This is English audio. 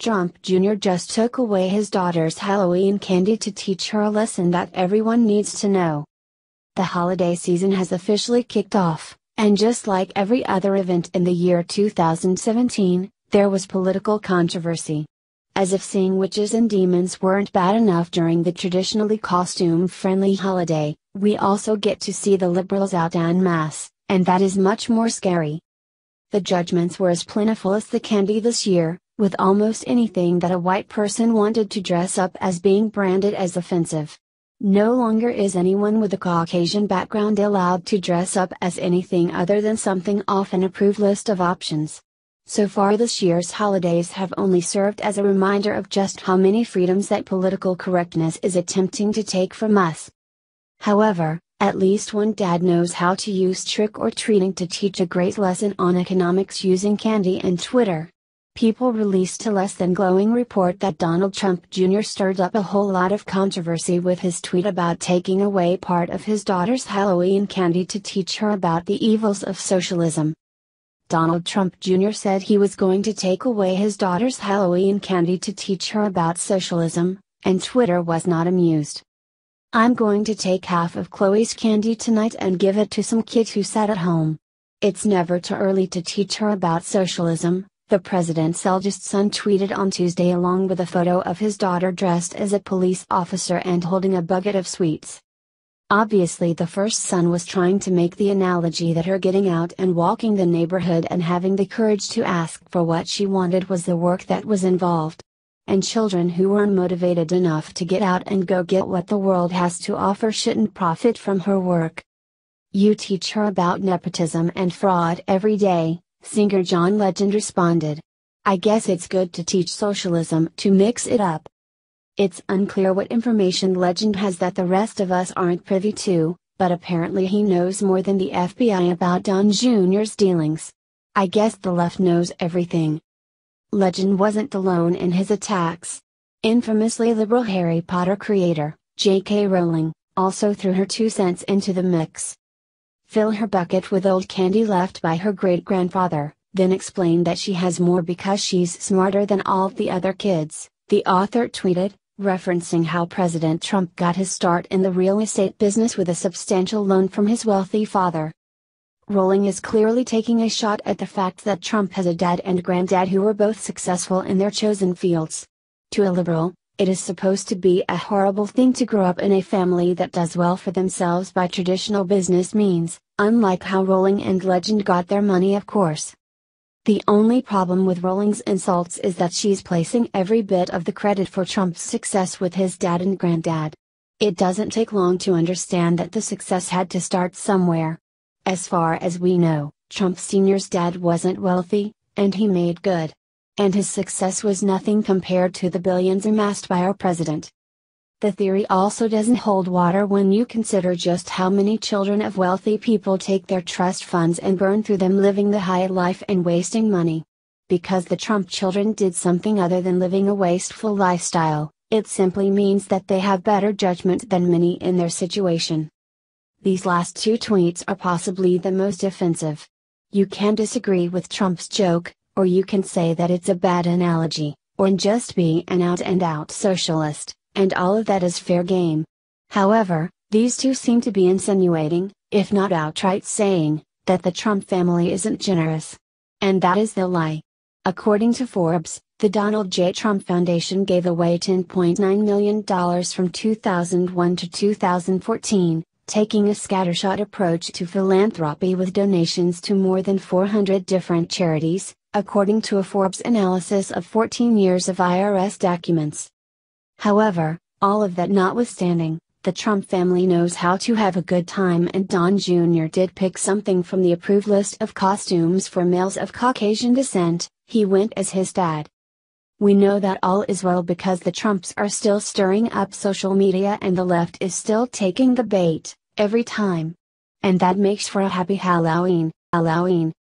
Trump Jr. just took away his daughter's Halloween candy to teach her a lesson that everyone needs to know. The holiday season has officially kicked off, and just like every other event in the year 2017, there was political controversy. As if seeing witches and demons weren't bad enough during the traditionally costume friendly holiday, we also get to see the liberals out en masse, and that is much more scary. The judgments were as plentiful as the candy this year, with almost anything that a white person wanted to dress up as being branded as offensive. No longer is anyone with a Caucasian background allowed to dress up as anything other than something off an approved list of options. So far this year's holidays have only served as a reminder of just how many freedoms that political correctness is attempting to take from us. However, at least one dad knows how to use trick or treating to teach a great lesson on economics using candy and Twitter. People released a less than glowing report that Donald Trump Jr. stirred up a whole lot of controversy with his tweet about taking away part of his daughter's Halloween candy to teach her about the evils of socialism. Donald Trump Jr. said he was going to take away his daughter's Halloween candy to teach her about socialism, and Twitter was not amused. I'm going to take half of Chloe's candy tonight and give it to some kid who sat at home. It's never too early to teach her about socialism, the president's eldest son tweeted on Tuesday along with a photo of his daughter dressed as a police officer and holding a bucket of sweets. Obviously, the first son was trying to make the analogy that her getting out and walking the neighborhood and having the courage to ask for what she wanted was the work that was involved. And children who were unmotivated enough to get out and go get what the world has to offer shouldn't profit from her work. You teach her about nepotism and fraud every day, singer John Legend responded. I guess it's good to teach socialism to mix it up. It's unclear what information Legend has that the rest of us aren't privy to, but apparently he knows more than the FBI about Don Jr.'s dealings. I guess the left knows everything. Legend wasn't alone in his attacks. Infamously liberal Harry Potter creator, J.K. Rowling, also threw her two cents into the mix. Fill her bucket with old candy left by her great grandfather, then explain that she has more because she's smarter than all the other kids, the author tweeted, referencing how President Trump got his start in the real estate business with a substantial loan from his wealthy father. Rowling is clearly taking a shot at the fact that Trump has a dad and granddad who were both successful in their chosen fields. To a liberal, it is supposed to be a horrible thing to grow up in a family that does well for themselves by traditional business means, unlike how Rowling and Legend got their money, of course. The only problem with Rowling's insults is that she's placing every bit of the credit for Trump's success with his dad and granddad. It doesn't take long to understand that the success had to start somewhere. As far as we know, Trump Sr.'s dad wasn't wealthy, and he made good. And his success was nothing compared to the billions amassed by our president. The theory also doesn't hold water when you consider just how many children of wealthy people take their trust funds and burn through them living the high life and wasting money. Because the Trump children did something other than living a wasteful lifestyle, it simply means that they have better judgment than many in their situation. These last two tweets are possibly the most offensive. You can disagree with Trump's joke, or you can say that it's a bad analogy, or just be an out and out socialist and all of that is fair game. However, these two seem to be insinuating, if not outright saying, that the Trump family isn't generous. And that is the lie. According to Forbes, the Donald J. Trump Foundation gave away $10.9 million from 2001 to 2014, taking a scattershot approach to philanthropy with donations to more than 400 different charities, according to a Forbes analysis of 14 years of IRS documents. However, all of that notwithstanding, the Trump family knows how to have a good time and Don Jr. did pick something from the approved list of costumes for males of Caucasian descent, he went as his dad. We know that all is well because the Trumps are still stirring up social media and the left is still taking the bait, every time. And that makes for a happy Halloween, Halloween.